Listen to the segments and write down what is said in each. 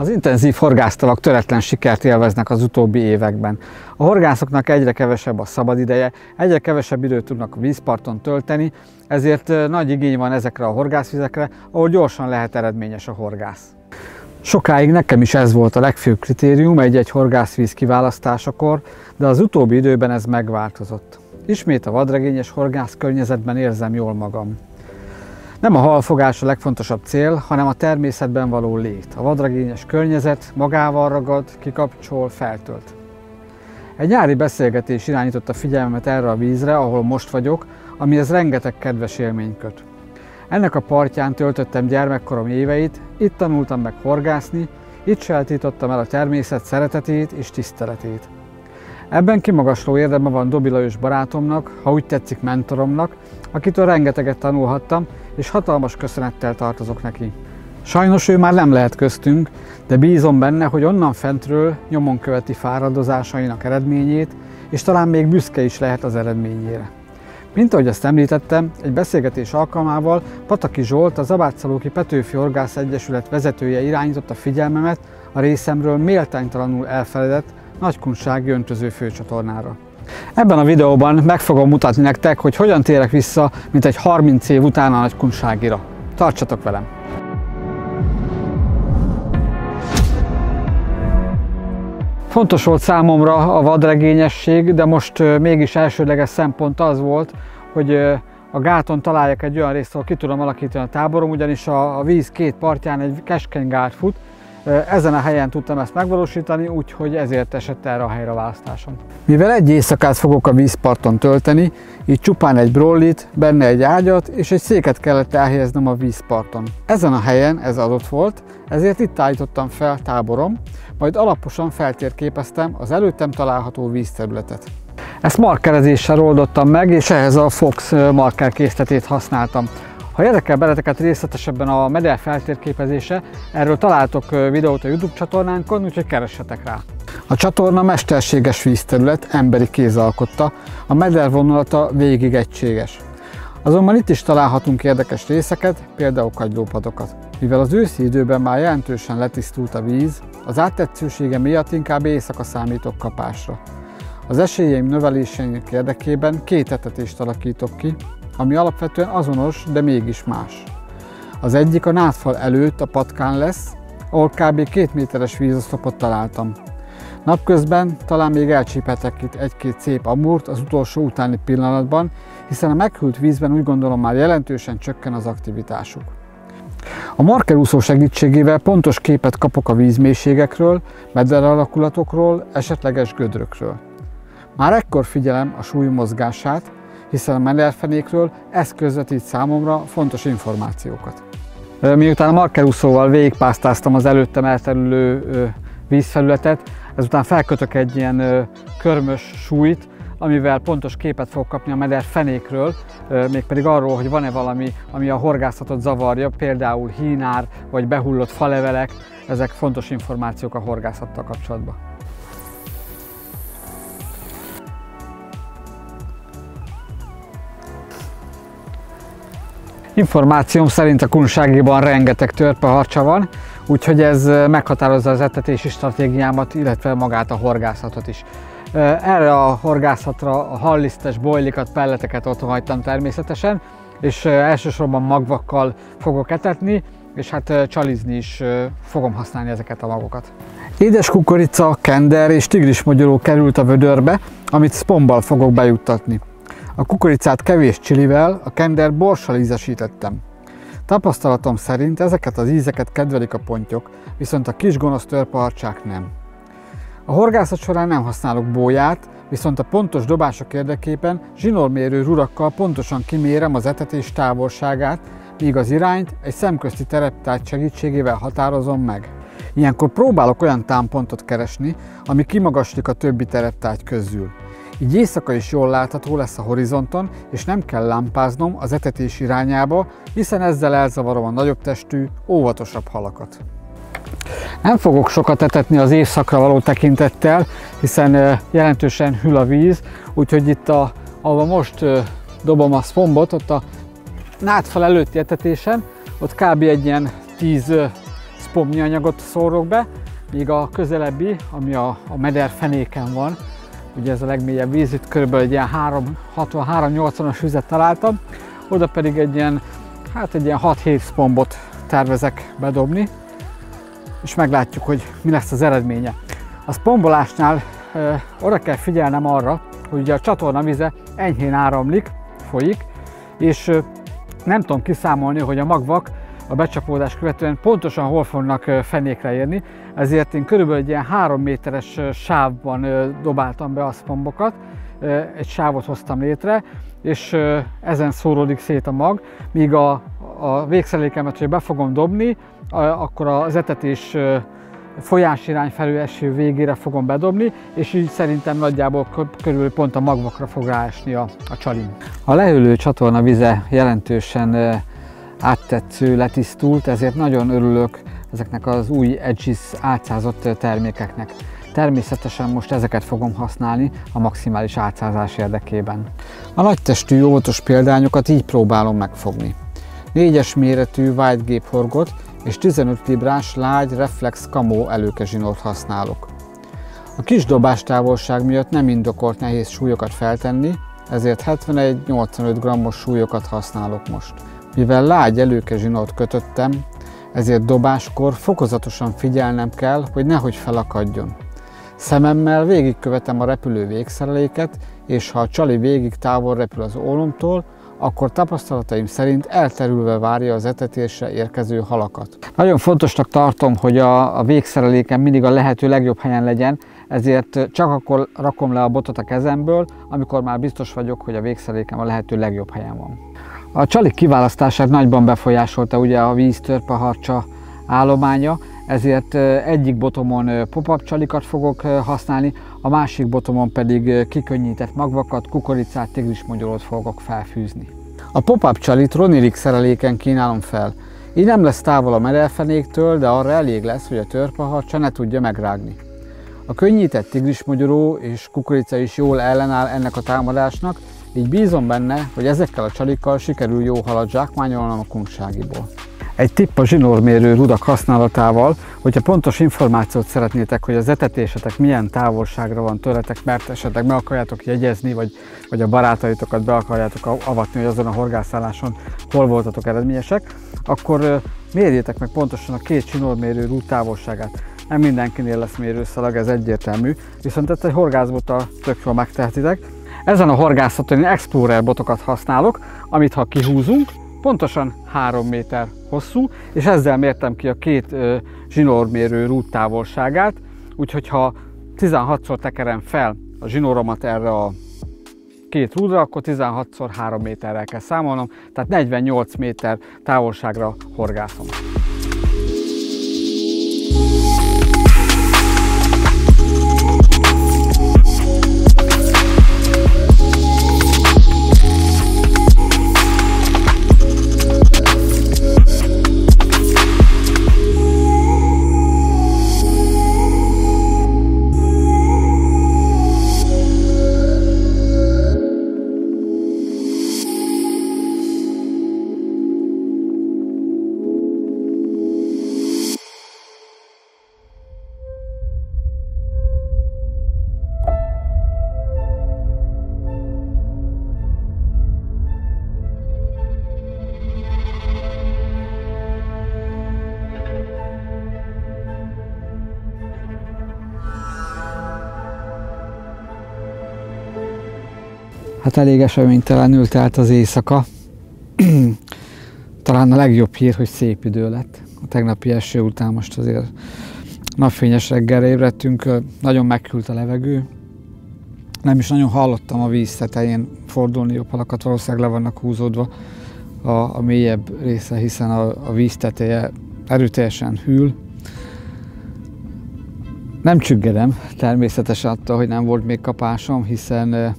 Az intenzív horgásztalak töretlen sikert élveznek az utóbbi években. A horgászoknak egyre kevesebb a szabadideje, egyre kevesebb időt tudnak a vízparton tölteni, ezért nagy igény van ezekre a horgászvizekre, ahol gyorsan lehet eredményes a horgász. Sokáig nekem is ez volt a legfőbb kritérium egy-egy horgászvíz kiválasztásakor, de az utóbbi időben ez megváltozott. Ismét a vadregényes horgász környezetben érzem jól magam. Nem a halfogás a legfontosabb cél, hanem a természetben való lét. A vadragényes környezet magával ragad, kikapcsol, feltölt. Egy nyári beszélgetés irányította figyelmemet erre a vízre, ahol most vagyok, amihez rengeteg kedves élmény. Ennek a partján töltöttem gyermekkorom éveit, itt tanultam meg horgászni, itt sajátítottam el a természet szeretetét és tiszteletét. Ebben kimagasló érdeme van Dobi Lajos barátomnak, ha úgy tetszik mentoromnak, akitől rengeteget tanulhattam, és hatalmas köszönettel tartozok neki. Sajnos ő már nem lehet köztünk, de bízom benne, hogy onnan fentről nyomon követi fáradozásainak eredményét, és talán még büszke is lehet az eredményére. Mint ahogy azt említettem, egy beszélgetés alkalmával Pataki Zsolt, a Zabátszalóki Petőfi Orgász Egyesület vezetője irányította figyelmemet a részemről méltánytalanul elfeledett nagykunsági öntöző főcsatornára. Ebben a videóban meg fogom mutatni nektek, hogy hogyan térek vissza, mint egy 30 év után a nagykunságira. Tartsatok velem! Fontos volt számomra a vadregényesség, de most mégis elsődleges szempont az volt, hogy a gáton találjak egy olyan részt, ahol ki tudom alakítani a táborom, ugyanis a, víz két partján egy keskeny gát fut, ezen a helyen tudtam ezt megvalósítani, úgyhogy ezért esett erre a helyre választásom. Mivel egy éjszakát fogok a vízparton tölteni, így csupán egy brollit, benne egy ágyat és egy széket kellett elhelyeznem a vízparton. Ezen a helyen ez adott volt, ezért itt állítottam fel táborom, majd alaposan feltérképeztem az előttem található vízterületet. Ezt markerezéssel oldottam meg, és ehhez a Fox marker készletét használtam. Ha érdekel beleteket részletesebben a meder feltérképezése, erről találtok videót a YouTube csatornánkon, úgyhogy keressetek rá. A csatorna mesterséges vízterület, emberi kéz alkotta, a meder vonulata végig egységes. Azonban itt is találhatunk érdekes részeket, például kagylópadokat. Mivel az őszi időben már jelentősen letisztult a víz, az áttetszősége miatt inkább éjszaka számítok kapásra. Az esélyeim növelésének érdekében két etetést alakítok ki, ami alapvetően azonos, de mégis más. Az egyik a nádfal előtt a patkán lesz, ahol kb. két méteres vízoszlopot találtam. Napközben talán még elcsíphetek itt egy-két szép amúrt az utolsó utáni pillanatban, hiszen a meghűlt vízben úgy gondolom már jelentősen csökken az aktivitásuk. A markerúszó segítségével pontos képet kapok a vízmélységekről, meder alakulatokról, esetleges gödrökről. Már ekkor figyelem a súly mozgását, hiszen a mederfenékről ez közvetít számomra fontos információkat. Miután a markerúszóval végigpásztáztam az előttem elterülő vízfelületet, ezután felkötök egy ilyen körmös súlyt, amivel pontos képet fog kapni a meder fenékről, mégpedig arról, hogy van-e valami, ami a horgászatot zavarja, például hínár vagy behullott falevelek, ezek fontos információk a horgászattal kapcsolatban. Információm szerint a kunságiban rengeteg törpeharcsa van, úgyhogy ez meghatározza az etetési stratégiámat, illetve magát a horgászatot is. Erre a horgászatra a hallisztes bojlikat, pelleteket otthon hagytam természetesen, és elsősorban magvakkal fogok etetni, és hát csalizni is fogom használni ezeket a magokat. Édes kukorica, kender és tigrismogyoró került a vödörbe, amit szpombal fogok bejuttatni. A kukoricát kevés csilivel, a kender borssal ízesítettem. Tapasztalatom szerint ezeket az ízeket kedvelik a pontyok, viszont a kis gonosz törpaharcsák nem. A horgászat során nem használok bóját, viszont a pontos dobások érdekében zsinórmérő rurakkal pontosan kimérem az etetés távolságát, míg az irányt egy szemközti tereptájt segítségével határozom meg. Ilyenkor próbálok olyan támpontot keresni, ami kimagaslik a többi tereptájt közül. Így éjszaka is jól látható lesz a horizonton, és nem kell lámpáznom az etetés irányába, hiszen ezzel elzavarom a nagyobb testű, óvatosabb halakat. Nem fogok sokat etetni az évszakra való tekintettel, hiszen jelentősen hűl a víz, úgyhogy itt, a, ahol most dobom a szpombot, ott a nátfal előtti etetésen, ott kb. egy ilyen 10 spomnyi anyagot szórok be, míg a közelebbi, ami a, a meder fenéken van, ugye ez a legmélyebb víz, itt körülbelül egy ilyen 360-380-as vizet találtam, oda pedig egy ilyen, hát egy ilyen 6-7 spombot tervezek bedobni, és meglátjuk, hogy mi lesz az eredménye. A spombolásnál e, oda kell figyelnem arra, hogy ugye a csatorna vize enyhén áramlik, folyik, és e, nem tudom kiszámolni, hogy a magvak a becsapódás követően pontosan hol fognak fenékre érni, ezért én körülbelül egy ilyen három méteres sávban dobáltam be a szpombokat, egy sávot hoztam létre, és ezen szóródik szét a mag, míg a, a végszerelékemet, hogy be fogom dobni, akkor az etetés folyásirány felül eső végére fogom bedobni, és így szerintem nagyjából körülbelül pont a magvakra fog ráesni a, a csalim. A lehűlő csatorna vize jelentősen áttetsző, letisztult, ezért nagyon örülök ezeknek az új Edgis átszázott termékeknek. Természetesen most ezeket fogom használni a maximális átszázás érdekében. A nagytestű óvatos példányokat így próbálom megfogni. 4-es méretű white géphorgot és 15 librás lágy reflex kamó előkezsinort használok. A kis dobás távolság miatt nem indokolt nehéz súlyokat feltenni, ezért 71-85 g-os súlyokat használok most. Mivel lágy előkezsinort kötöttem, ezért dobáskor fokozatosan figyelnem kell, hogy nehogy felakadjon. Szememmel végigkövetem a repülő végszereléket, és ha a csali végig távol repül az ólomtól, akkor tapasztalataim szerint elterülve várja az etetésre érkező halakat. Nagyon fontosnak tartom, hogy a, a végszerelékem mindig a lehető legjobb helyen legyen, ezért csak akkor rakom le a botot a kezemből, amikor már biztos vagyok, hogy a végszerelékem a lehető legjobb helyen van. A csalik kiválasztását nagyban befolyásolta ugye a víztörpaharcsa állománya, ezért egyik botomon pop-up csalikat fogok használni, a másik botomon pedig kikönnyített magvakat, kukoricát, tigrismogyorót fogok felfűzni. A pop-up csalit ronilik szereléken kínálom fel. Így nem lesz távol a medelfenéktől, de arra elég lesz, hogy a törpaharcsa ne tudja megrágni. A könnyített tigrismogyoró és kukorica is jól ellenáll ennek a támadásnak, így bízom benne, hogy ezekkel a csalikkal sikerül jó halat zsákmányolnom a kunkságiból. Egy tipp a zsinórmérő rudak használatával, hogyha pontos információt szeretnétek, hogy az etetésetek milyen távolságra van tőletek, mert esetleg meg akarjátok jegyezni, vagy, vagy a barátaitokat be akarjátok avatni, hogy azon a horgászálláson hol voltatok eredményesek, akkor mérjétek meg pontosan a két zsinórmérő rúd távolságát. Nem mindenkinél lesz mérőszalag, ez egyértelmű, viszont ezt egy horgászbota tök jól megtehetitek, ezen a horgászaton én Explorer botokat használok, amit ha kihúzunk, pontosan 3 méter hosszú, és ezzel mértem ki a két zsinórmérő rút távolságát, úgyhogy ha 16-szor tekerem fel a zsinóromat erre a két rúdra, akkor 16-szor 3 méterrel kell számolnom, tehát 48 méter távolságra horgászom. Hát elég eseménytelenül telt az éjszaka. Talán a legjobb hír, hogy szép idő lett. A tegnapi eső után most azért napfényes reggelre ébredtünk, nagyon megkült a levegő. Nem is nagyon hallottam a víz tetején fordulni jobb halakat, valószínűleg le vannak húzódva a, a mélyebb része, hiszen a, a víz teteje erőteljesen hűl. Nem csüggedem természetesen attól, hogy nem volt még kapásom, hiszen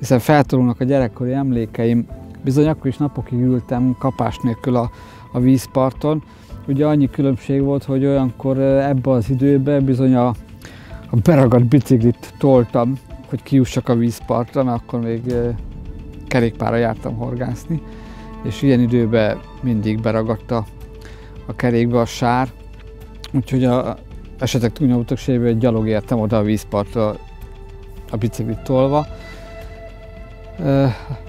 hiszen feltolulnak a gyerekkori emlékeim. Bizony akkor is napokig ültem kapás nélkül a, a vízparton. Ugye annyi különbség volt, hogy olyankor ebbe az időben bizony a, a beragadt biciklit toltam, hogy kiussak a vízpartra, mert akkor még kerékpára jártam horgászni, és ilyen időben mindig beragadt a, a kerékbe a sár, úgyhogy a esetek túlnyomó többségében gyalog értem oda a vízpartra a biciklit tolva.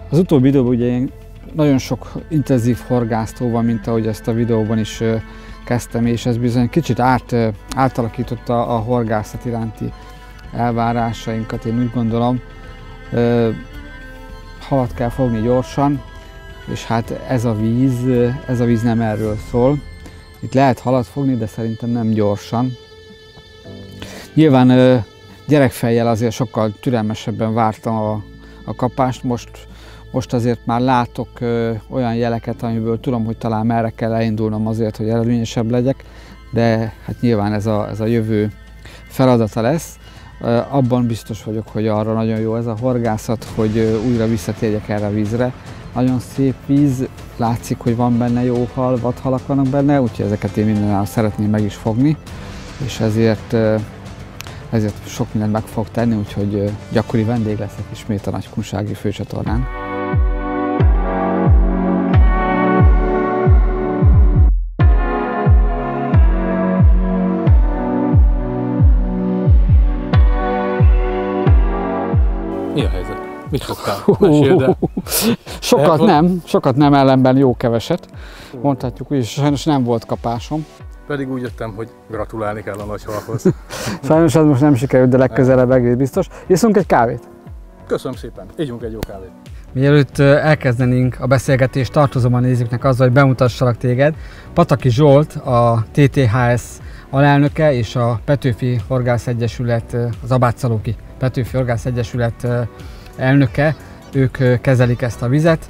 Az utóbbi időben ugye nagyon sok intenzív horgásztó van, mint ahogy ezt a videóban is kezdtem, és ez bizony kicsit át, átalakította a horgászat iránti elvárásainkat, én úgy gondolom. Halat kell fogni gyorsan, és hát ez a víz, ez a víz nem erről szól. Itt lehet halat fogni, de szerintem nem gyorsan. Nyilván gyerekfejjel azért sokkal türelmesebben vártam a, a kapást, most, most azért már látok ö, olyan jeleket, amiből tudom, hogy talán merre kell elindulnom azért, hogy eredményesebb legyek, de hát nyilván ez a, ez a jövő feladata lesz. Abban biztos vagyok, hogy arra nagyon jó ez a horgászat, hogy újra visszatérjek erre a vízre. Nagyon szép víz, látszik, hogy van benne jó hal, vadhalak vannak benne, úgyhogy ezeket én mindenáll szeretném meg is fogni, és ezért, ezért sok mindent meg fog tenni, úgyhogy gyakori vendég leszek ismét a Nagykunsági főcsatornán. Mit fogtál? Sokat nem, sokat nem ellenben jó keveset. Mondhatjuk úgy, sajnos nem volt kapásom. Pedig úgy jöttem, hogy gratulálni kell a nagy halhoz. Sajnos ez most nem sikerült, de legközelebb egész biztos. Iszunk egy kávét? Köszönöm szépen, ígyunk egy jó kávét. Mielőtt elkezdenénk a beszélgetést, tartozom a nézőknek azzal, hogy bemutassalak téged. Pataki Zsolt, a TTHS alelnöke és a Petőfi Horgász Egyesület, az Abátszalóki Petőfi Horgász Egyesület elnöke, ők kezelik ezt a vizet.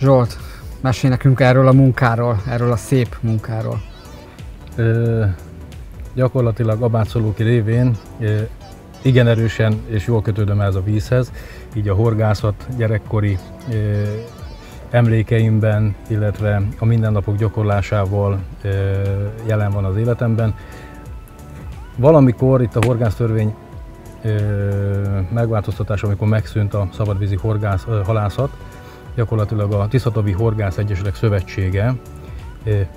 Zsolt, mesélj nekünk erről a munkáról, erről a szép munkáról. Ö, gyakorlatilag Abátszolóki révén igen erősen és jól kötődöm ez a vízhez, így a horgászat gyerekkori emlékeimben, illetve a mindennapok gyakorlásával jelen van az életemben. Valamikor itt a horgásztörvény megváltoztatás, amikor megszűnt a szabadvízi horgász, halászat, gyakorlatilag a Tiszatavi Horgász Egyesület Szövetsége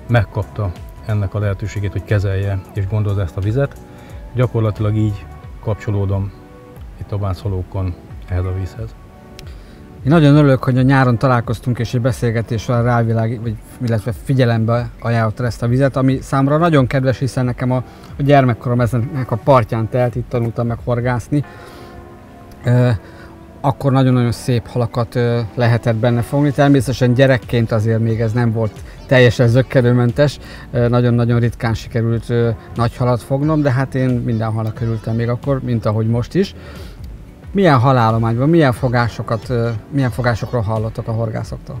megkapta ennek a lehetőségét, hogy kezelje és gondozza ezt a vizet. Gyakorlatilag így kapcsolódom itt a Bánszolókon ehhez a vízhez. Én nagyon örülök, hogy a nyáron találkoztunk és egy beszélgetés során rávilág, vagy illetve figyelembe ajánlotta ezt a vizet, ami számra nagyon kedves, hiszen nekem a, a gyermekkorom ezennek a partján telt, itt tanultam meg horgászni. E, akkor nagyon-nagyon szép halakat e, lehetett benne fogni. Természetesen gyerekként azért még ez nem volt teljesen zöggenőmentes, nagyon-nagyon ritkán sikerült nagy halat fognom, de hát én minden halak körültem még akkor, mint ahogy most is. Milyen halálományban, milyen fogásokat, milyen fogásokról hallottak a horgászoktól?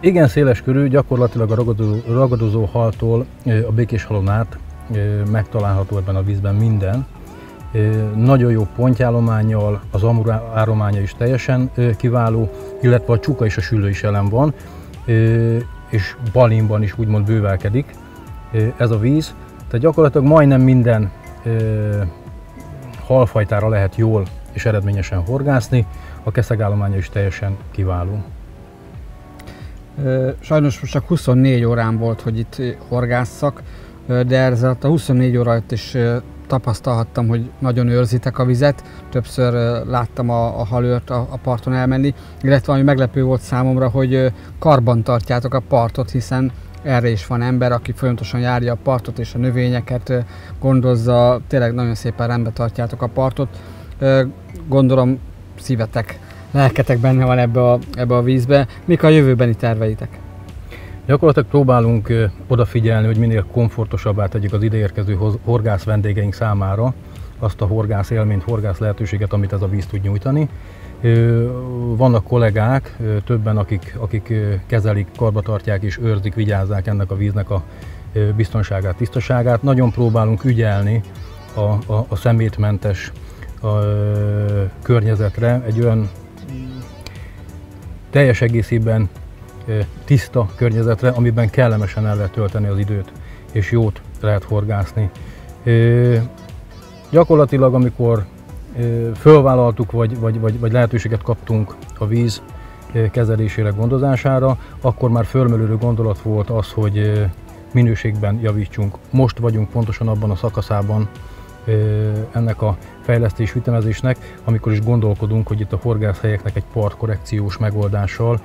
Igen széles körű, gyakorlatilag a ragadozó, ragadozó haltól a békés halon át megtalálható ebben a vízben minden. Nagyon jó pontjálományjal, az amur árománya is teljesen kiváló, illetve a csuka és a süllő is jelen van, és balinban is úgymond bővelkedik ez a víz. Tehát gyakorlatilag majdnem minden halfajtára lehet jól és eredményesen horgászni, a keszegállománya is teljesen kiváló. Sajnos most csak 24 órán volt, hogy itt horgásszak, de ez a 24 óra is tapasztalhattam, hogy nagyon őrzitek a vizet. Többször láttam a, a halőrt a, a parton elmenni, illetve ami meglepő volt számomra, hogy karban tartjátok a partot, hiszen erre is van ember, aki folyamatosan járja a partot és a növényeket gondozza, tényleg nagyon szépen rendbe tartjátok a partot. Gondolom szívetek, lelketek benne van ebbe a, ebbe a vízbe. Mik a jövőbeni terveitek? Gyakorlatilag próbálunk odafigyelni, hogy minél komfortosabbá tegyük az ideérkező horgász vendégeink számára azt a horgász élményt, horgász lehetőséget, amit ez a víz tud nyújtani. Vannak kollégák, többen, akik, akik kezelik, karbatartják és őrzik, vigyázzák ennek a víznek a biztonságát, tisztaságát. Nagyon próbálunk ügyelni a, a, a szemétmentes a, környezetre, egy olyan teljes egészében tiszta környezetre, amiben kellemesen el lehet tölteni az időt, és jót lehet horgászni. Gyakorlatilag, amikor fölvállaltuk, vagy, vagy, vagy, vagy lehetőséget kaptunk a víz kezelésére, gondozására, akkor már fölmerülő gondolat volt az, hogy minőségben javítsunk. Most vagyunk pontosan abban a szakaszában ennek a fejlesztés ütemezésnek, amikor is gondolkodunk, hogy itt a horgászhelyeknek egy partkorrekciós megoldással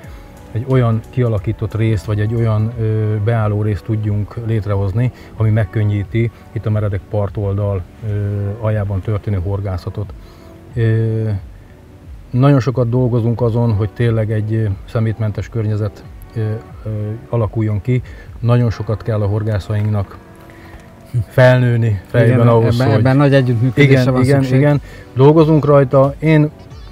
egy olyan kialakított részt, vagy egy olyan ö, beálló részt tudjunk létrehozni, ami megkönnyíti itt a meredek partoldal ö, aljában történő horgászatot. Ö, nagyon sokat dolgozunk azon, hogy tényleg egy szemétmentes környezet ö, ö, alakuljon ki. Nagyon sokat kell a horgászainknak felnőni fejben igen, ahhoz, ebben, hogy... ebben nagy együttműködésre igen, van igen, szükség. igen, dolgozunk rajta. Én,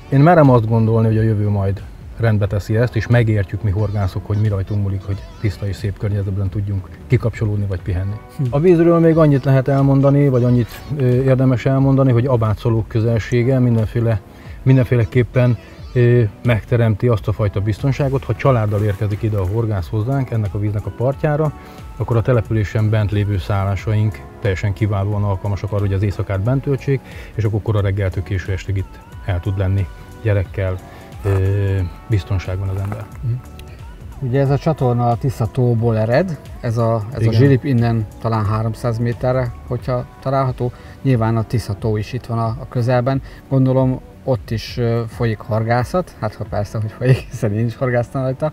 én merem azt gondolni, hogy a jövő majd rendbe teszi ezt, és megértjük mi horgászok, hogy mi rajtunk múlik, hogy tiszta és szép környezetben tudjunk kikapcsolódni vagy pihenni. Hm. A vízről még annyit lehet elmondani, vagy annyit érdemes elmondani, hogy abátszolók közelsége mindenféle, mindenféleképpen megteremti azt a fajta biztonságot, ha családdal érkezik ide a horgász hozzánk, ennek a víznek a partjára, akkor a településen bent lévő szállásaink teljesen kiválóan alkalmasak arra, hogy az éjszakát bent töltsék, és akkor kora reggeltől késő estig itt el tud lenni gyerekkel, biztonságban az ember. Ugye ez a csatorna a Tisza tóból ered, ez a, ez a zsilip innen talán 300 méterre, hogyha található. Nyilván a Tisza tó is itt van a, a közelben. Gondolom ott is folyik horgászat, hát ha persze, hogy folyik, hiszen én is horgáztam rajta.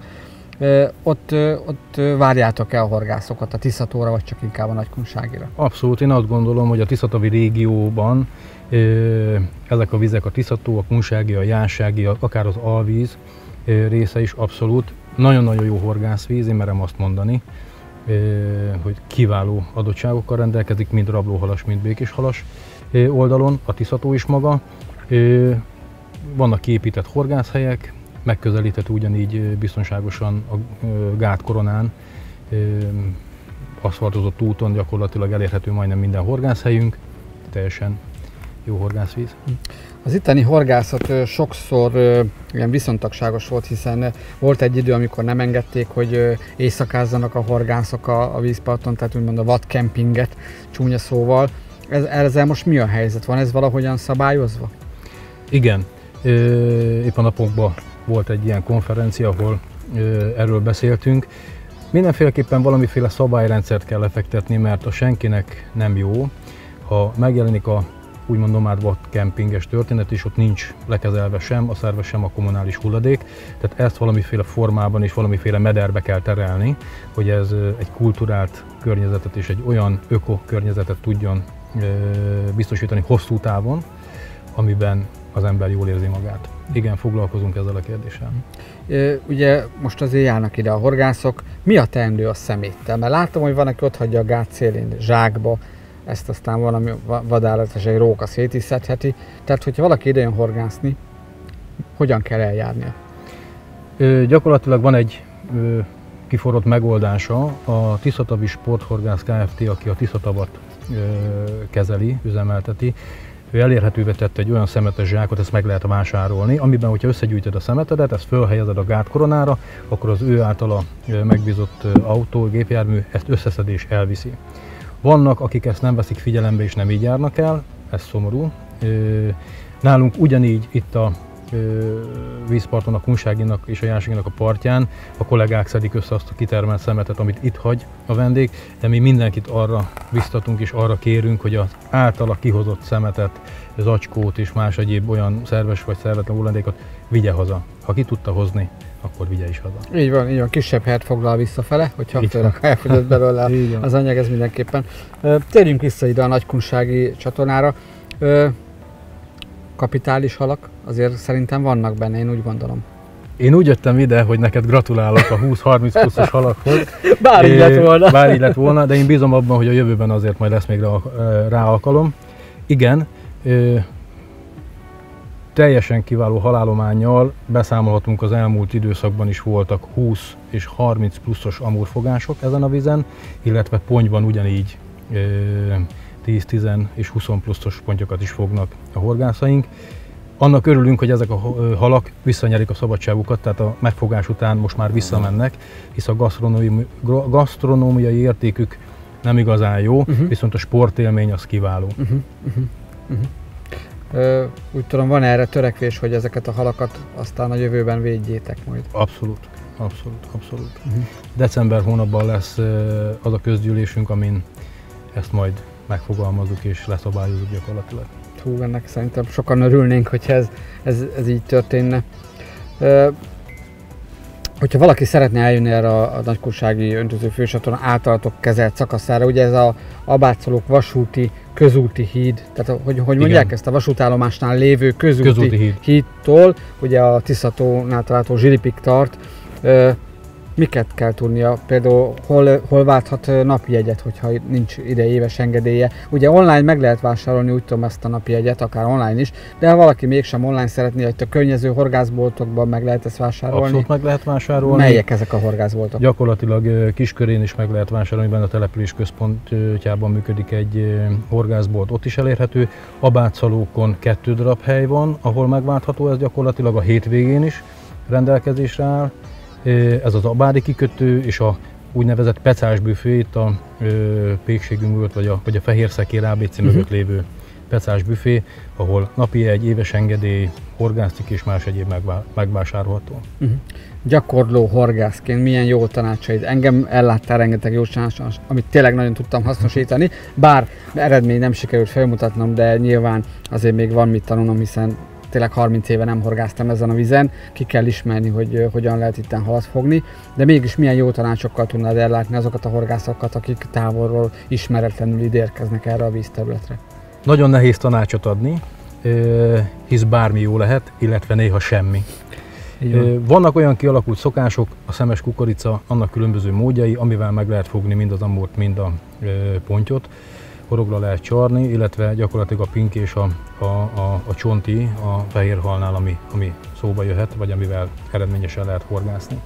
Ott, ott várjátok el horgászokat a Tisza tóra, vagy csak inkább a Nagykunságira? Abszolút, én azt gondolom, hogy a Tiszatavi régióban ezek a vizek, a Tiszató, a Kunsági, a Jánsági, akár az Alvíz része is abszolút nagyon-nagyon jó horgászvíz, én merem azt mondani, hogy kiváló adottságokkal rendelkezik, mind rablóhalas, mind békéshalas oldalon, a Tiszató is maga. Vannak kiépített horgászhelyek, megközelíthető ugyanígy biztonságosan a gátkoronán, aszfaltozott úton gyakorlatilag elérhető majdnem minden horgászhelyünk, teljesen jó horgászvíz. Az itteni horgászat sokszor ilyen viszontagságos volt, hiszen volt egy idő, amikor nem engedték, hogy éjszakázzanak a horgászok a, a vízparton, tehát úgymond a vadkempinget csúnya szóval. Ez, ezzel most mi a helyzet? Van ez valahogyan szabályozva? Igen, ö, épp a napokban volt egy ilyen konferencia, ahol erről beszéltünk. Mindenféleképpen valamiféle szabályrendszert kell lefektetni, mert a senkinek nem jó, ha megjelenik a úgymond nomád kempinges történet, és ott nincs lekezelve sem a szerves, sem a kommunális hulladék. Tehát ezt valamiféle formában és valamiféle mederbe kell terelni, hogy ez egy kulturált környezetet és egy olyan öko környezetet tudjon biztosítani hosszú távon, amiben az ember jól érzi magát. Igen, foglalkozunk ezzel a kérdéssel. Ugye most azért járnak ide a horgászok. Mi a teendő a szeméttel? Mert látom, hogy van, aki ott hagyja a gát szélén zsákba, ezt aztán valami va- vadállat, és egy róka szét is szedheti. Tehát, hogyha valaki ide jön horgászni, hogyan kell eljárnia? Ö, gyakorlatilag van egy ö, kiforrott megoldása. A Tiszatavi Sporthorgász Kft., aki a Tiszatavat ö, kezeli, üzemelteti, ő elérhetővé tette egy olyan szemetes zsákot, ezt meg lehet vásárolni, amiben, hogyha összegyűjtöd a szemetedet, ezt fölhelyezed a gátkoronára, akkor az ő általa megbízott autó, gépjármű ezt összeszedés elviszi. Vannak, akik ezt nem veszik figyelembe és nem így járnak el, ez szomorú. Nálunk ugyanígy itt a vízparton, a Kunságinak és a Jánságinak a partján a kollégák szedik össze azt a kitermelt szemetet, amit itt hagy a vendég, de mi mindenkit arra biztatunk és arra kérünk, hogy az általa kihozott szemetet, zacskót és más egyéb olyan szerves vagy szervetlen hulladékot vigye haza. Ha ki tudta hozni, akkor vigye is haza. Így van, így van, kisebb helyet foglal visszafele, hogyha tényleg elfogyott belőle az anyag, ez mindenképpen. Térjünk vissza ide a nagykunsági csatornára. Kapitális halak, azért szerintem vannak benne, én úgy gondolom. Én úgy jöttem ide, hogy neked gratulálok a 20-30 pluszos halakhoz. Bár így lett volna. Bár így lett volna, de én bízom abban, hogy a jövőben azért majd lesz még rá, rá alkalom. Igen, teljesen kiváló halálományjal beszámolhatunk az elmúlt időszakban is voltak 20 és 30 pluszos amúrfogások ezen a vizen, illetve ponyban ugyanígy ö, 10-10 és 20 pluszos pontyokat is fognak a horgászaink. Annak örülünk, hogy ezek a ö, halak visszanyerik a szabadságukat, tehát a megfogás után most már visszamennek, hisz a gasztronómiai, gasztronómiai értékük nem igazán jó, Mhm. viszont a sportélmény az kiváló. Uh-huh, uh-huh, uh-huh. Úgy tudom, van erre törekvés, hogy ezeket a halakat aztán a jövőben védjétek majd. Abszolút, abszolút, abszolút. Uh-huh. December hónapban lesz az a közgyűlésünk, amin ezt majd megfogalmazunk és leszabályozunk gyakorlatilag. Hú, ennek szerintem sokan örülnénk, hogyha ez, ez, ez így történne. Hogyha valaki szeretne eljönni erre a, a nagykorsági öntöző fősatorna általatok kezelt szakaszára, ugye ez a abátszolók vasúti, közúti híd, tehát hogy, hogy mondják Igen. ezt a vasútállomásnál lévő közúti, közúti híd. hídtól, ugye a Tiszatónál található Zsilipik tart, miket kell tudnia, például hol, hol válthat napi jegyet, hogyha nincs ide éves engedélye. Ugye online meg lehet vásárolni, úgy tudom ezt a napi jegyet, akár online is, de ha valaki mégsem online szeretné, hogy a környező horgászboltokban meg lehet ezt vásárolni. Abszolút meg lehet vásárolni. Melyek ezek a horgászboltok? Gyakorlatilag kiskörén is meg lehet vásárolni, benne a település központjában működik egy horgászbolt, ott is elérhető. Abátszalókon kettő darab hely van, ahol megváltható ez gyakorlatilag a hétvégén is rendelkezésre áll ez az abári kikötő és a úgynevezett pecás büfé, itt a pékségünk mögött, vagy a, vagy a fehér szekér ABC uh-huh. mögött lévő pecás büfé, ahol napi egy éves engedély, horgászik és más egyéb megvá- megvásárolható. Uh-huh. Gyakorló horgászként milyen jó tanácsaid? Engem elláttál rengeteg jó tanácsot, amit tényleg nagyon tudtam hasznosítani, bár eredmény nem sikerült felmutatnom, de nyilván azért még van mit tanulnom, hiszen tényleg 30 éve nem horgáztam ezen a vizen, ki kell ismerni, hogy hogyan lehet itt halat fogni, de mégis milyen jó tanácsokkal tudnád ellátni azokat a horgászokat, akik távolról ismeretlenül ide érkeznek erre a vízterületre. Nagyon nehéz tanácsot adni, hisz bármi jó lehet, illetve néha semmi. Igen. Vannak olyan kialakult szokások, a szemes kukorica, annak különböző módjai, amivel meg lehet fogni mind az amort, mind a pontyot horogla lehet csarni, illetve gyakorlatilag a pink és a, a, a, a csonti a fehér halnál, ami, ami szóba jöhet, vagy amivel eredményesen lehet horgászni.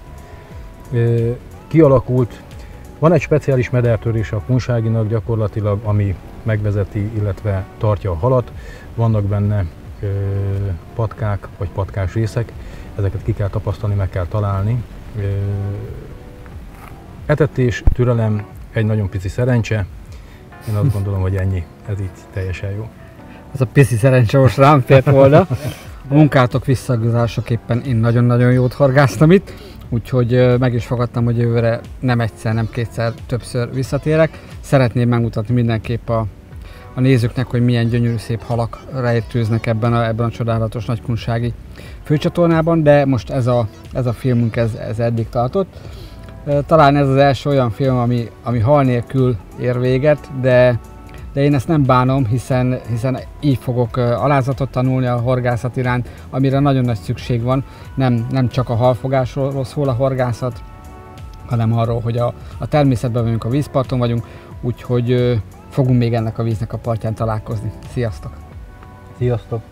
Kialakult, van egy speciális medertörés a kunságinak gyakorlatilag, ami megvezeti, illetve tartja a halat. Vannak benne patkák, vagy patkás részek, ezeket ki kell tapasztalni, meg kell találni. Etetés, türelem, egy nagyon pici szerencse, én azt gondolom, hogy ennyi, ez itt teljesen jó. Ez a piszi szerencse most rám fért volna. A munkátok visszaguzásaképpen én nagyon-nagyon jót horgáztam itt, úgyhogy meg is fogadtam, hogy jövőre nem egyszer, nem kétszer, többször visszatérek. Szeretném megmutatni mindenképp a, a nézőknek, hogy milyen gyönyörű szép halak rejtőznek ebben a, ebben a csodálatos nagykunsági főcsatornában, de most ez a, ez a filmünk ez, ez eddig tartott. Talán ez az első olyan film, ami, ami hal nélkül ér véget, de, de én ezt nem bánom, hiszen, hiszen így fogok alázatot tanulni a horgászat iránt, amire nagyon nagy szükség van. Nem, nem csak a halfogásról szól a horgászat, hanem arról, hogy a, a természetben vagyunk, a vízparton vagyunk, úgyhogy fogunk még ennek a víznek a partján találkozni. Sziasztok! Sziasztok!